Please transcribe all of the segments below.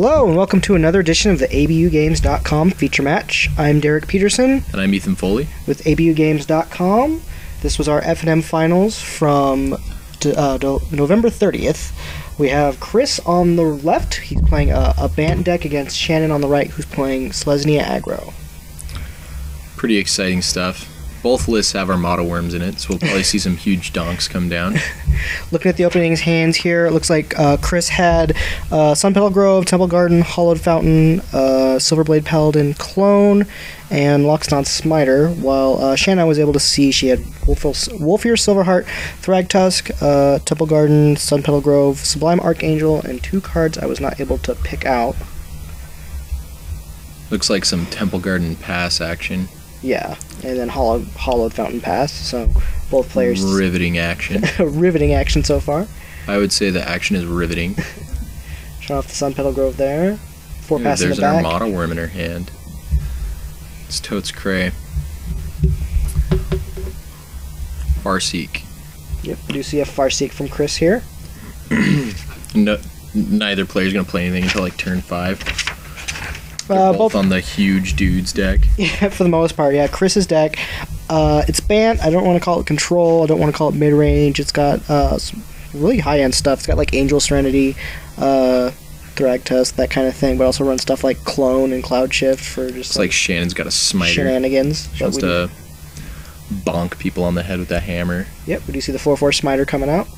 Hello, and welcome to another edition of the ABUGames.com feature match. I'm Derek Peterson And I'm Ethan Foley. with ABUGames.com. This was our F&M finals from d- uh, November 30th. We have Chris on the left. He's playing a, a Bant deck against Shannon on the right, who's playing Selesnya aggro. Pretty exciting stuff. Both lists have Armada Wurms in it, so we'll probably see some huge donks come down. Looking at the opening hands here, it looks like uh, Chris had uh, Sunpetal Grove, Temple Garden, Hallowed Fountain, uh, Silverblade Paladin, Clone, and Loxodon Smiter, while uh, Shanna was able to see she had Wolf- Wolfir Silverheart, Thragtusk, uh, Temple Garden, Sunpetal Grove, Sublime Archangel, and two cards I was not able to pick out. Looks like some Temple Garden pass action. Yeah, and then Hollow, Hallowed Fountain Pass, so both players Riveting action. riveting action so far. I would say the action is riveting. Showing off the Sunpetal Grove there. Four Ooh, passes in there's the an back. Armada Wurm in her hand. It's Totes Cray. Farseek. Yep, we do see a Farseek from Chris here. No, neither player's gonna play anything until like turn five. Uh, both both, on the huge dudes deck. yeah, for the most part, yeah. Chris's deck, uh, it's Bant. I don't want to call it control. I don't want to call it mid range. It's got uh, some really high end stuff. It's got like Angel Serenity, uh, Thragtusk, that kind of thing. But also runs stuff like Clone and Cloudshift for just It's like Shannon's got a smiter. shenanigans. Wants to bonk people on the head with that hammer. Yep, we do see the 4 4 Smiter coming out.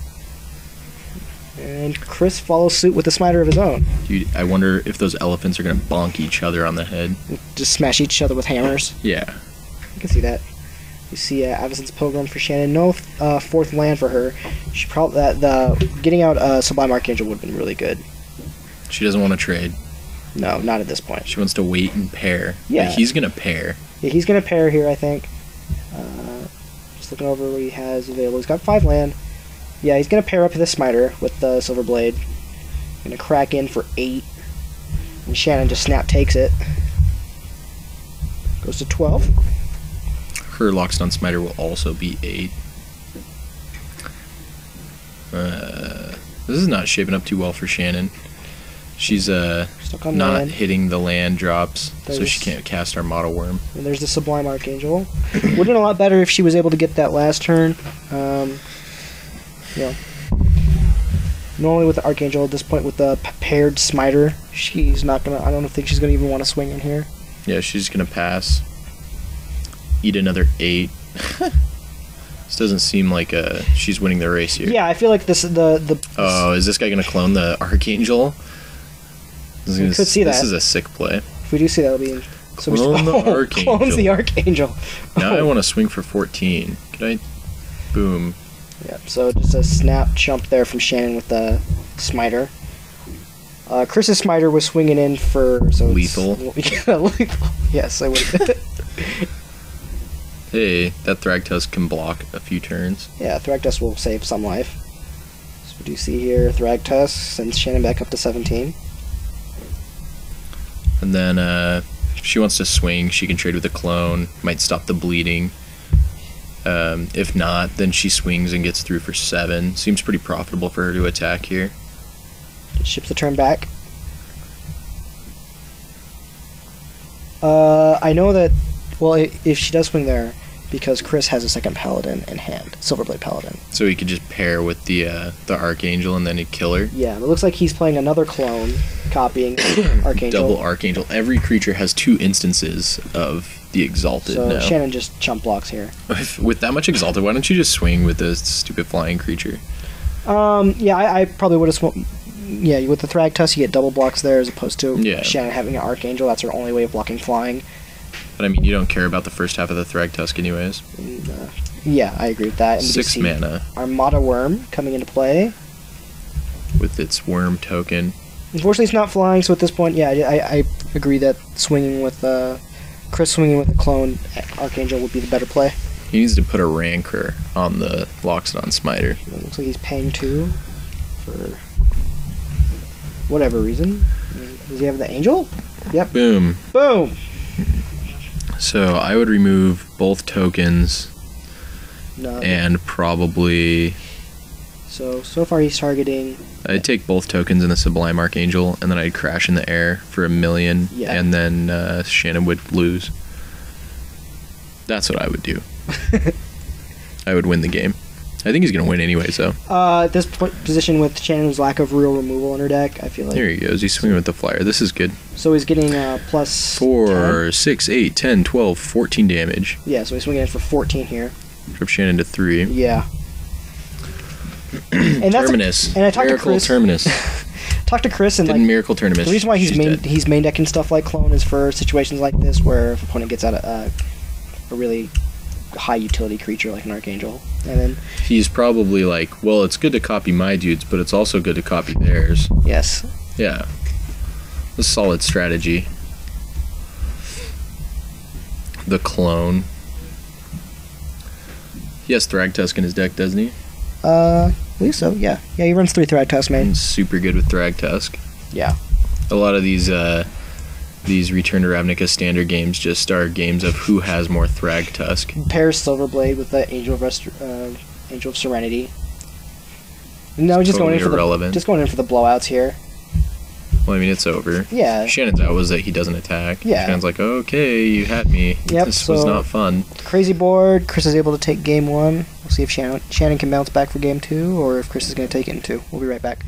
And Chris follows suit with a Smiter of his own. Dude, I wonder if those elephants are gonna bonk each other on the head. Just smash each other with hammers. Yeah. You can see that. You see uh, Avacyn's Pilgrim for Shannon. No uh, fourth land for her. She probably that the getting out uh, Sublime Archangel would have been really good. She doesn't want to trade. No, not at this point. She wants to wait and pair. Yeah. Like, he's gonna pair. Yeah, he's gonna pair here, I think. Uh, just looking over what he has available. He's got five land. Yeah, he's gonna pair up the Smiter with the Silverblade. Gonna crack in for eight. And Shannon just snap takes it. Goes to twelve. Her Loxodon Smiter will also be eight. Uh, this is not shaping up too well for Shannon. She's uh not land. hitting the land drops, so she can't cast Armada Wurm. And there's the Sublime Archangel. Would have been a lot better if she was able to get that last turn. Um, you know, normally with the Archangel at this point with the paired Smiter, she's not gonna. I don't think she's gonna even want to swing in here. Yeah, she's gonna pass. Eat another eight. this doesn't seem like uh she's winning the race here. Yeah, I feel like this the the. Oh, is this guy gonna clone the Archangel? This We is- could see This is a sick play. if we do see that, it'll be. So we Clone the oh, Archangel. Clones the Archangel. Now I Oh. want to swing for 14. Could I? Boom. Yep. So just a snap jump there from Shannon with the Smiter. Uh, Chris's Smiter was swinging in for so Lethal. Yeah, lethal. Yes, I would. Hey, that Thragtusk can block a few turns. Yeah, Thragtusk will save some life. So what do you see here? Thragtusk sends Shannon back up to 17. And then uh, if she wants to swing, she can trade with a clone. Might stop the bleeding. Um, if not, then she swings and gets through for seven. Seems pretty profitable for her to attack here. Ships the turn back. Uh, I know that. Well, if she does swing there, because Chris has a second Paladin in hand, Silverblade Paladin. So he could just pair with the uh, the Archangel and then he'd kill her. Yeah, it looks like he's playing another clone, copying Archangel. Double Archangel. Every creature has two instances of the Exalted so now. Shannon just chump blocks here. With, with that much Exalted, why don't you just swing with this stupid flying creature? Um, yeah, I, I probably would have. Sw- yeah, with the Thragtusk, you get double blocks there as opposed to Yeah. Shannon having an Archangel. That's her only way of blocking flying. But I mean, you don't care about the first half of the Thragtusk anyways. Uh, yeah, I agree with that. And Six mana Armada Wurm coming into play. with its worm token. Unfortunately, it's not flying, so at this point, yeah, I, I agree that swinging with uh, Chris swinging with a clone Archangel would be the better play. He needs to put a rancor on the Loxodon Smiter. It looks like he's paying two for whatever reason. Does he have the Angel? Yep. Boom. Boom! So I would remove both tokens No. and probably So so far he's targeting. I'd take both tokens and the Sublime Archangel, and then I'd crash in the air for a million, Yeah. and then uh, Shannon would lose. That's what I would do. I would win the game. I think he's gonna win anyway, so. Uh, at this po- position with Shannon's lack of real removal in her deck, I feel like. Here he goes. He's swinging with the flyer. This is good. So he's getting uh, plus 10. Four, six, eight, 10, 12, 14 damage. Yeah, so he's swinging in for 14 here. Drop Shannon to three. Yeah. and that's Terminus. and I talked to Miracle Chris- Terminus. talk to Chris and Didn't like Miracle Terminus. the reason why he's She's main dead. he's main decking stuff like clone is for situations like this where if opponent gets out a, uh, a really high utility creature like an archangel, and then He's probably like, well, it's good to copy my dudes, but it's also good to copy theirs. yes, Yeah. A solid strategy. The clone. He has Thragtusk in his deck, doesn't he? uh, I believe so. Yeah, yeah, he runs three Thragtusk main. He's super good with Thragtusk. Yeah, A lot of these uh these Return to Ravnica standard games just are games of who has more Thrag Thragtusk. pairs Silverblade with the Angel of Rest- uh, Angel of Serenity. No, just going in Totally for the just going in for the blowouts here. Well, I mean, it's over. Yeah, Shannon's out was that he doesn't attack. Yeah. Shannon's like, okay, you had me. Yep, this was not fun. crazy board. Chris is able to take game one. We'll see if Shannon Shannon can bounce back for game two, or if Chris is going to take it in two. We'll be right back.